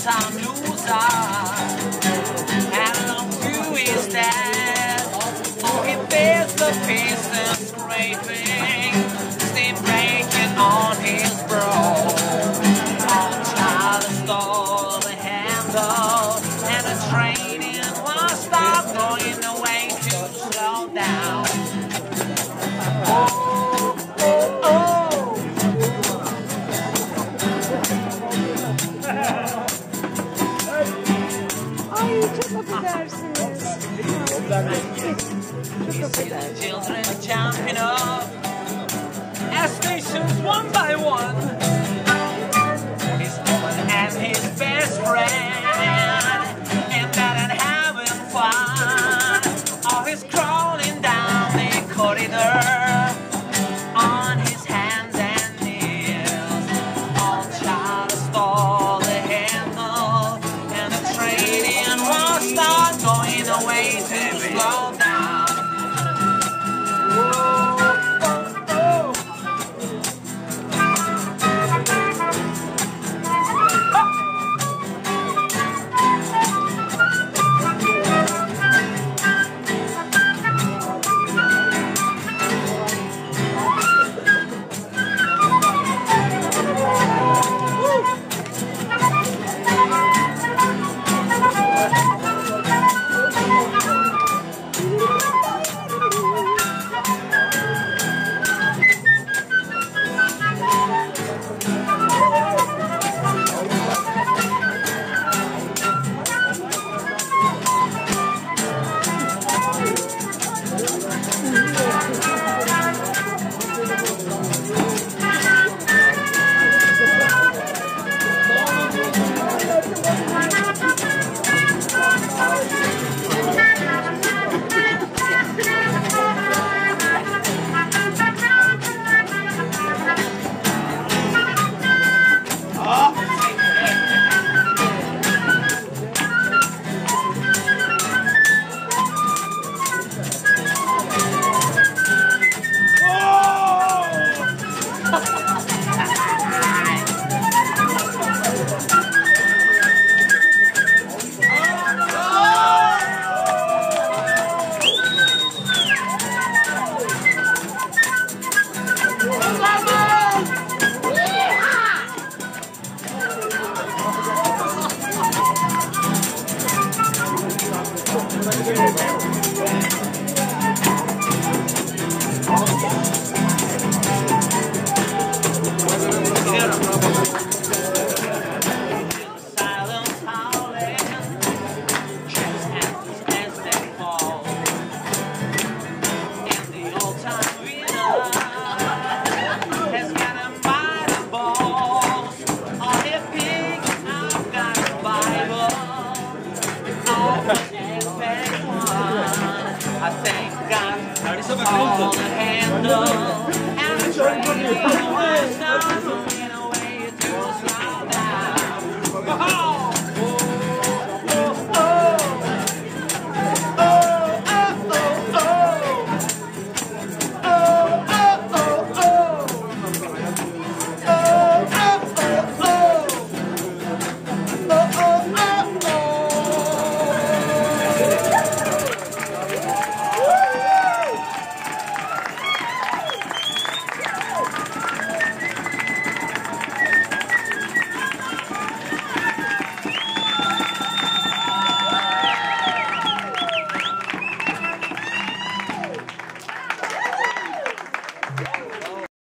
time loser. And dead. For he bears the breaking on his brow. The handle, and the train was stopped going away to slow Çok affedersiniz. Children jumping up as stations one by one. Thank ah. you. Thank God on the handle. And the train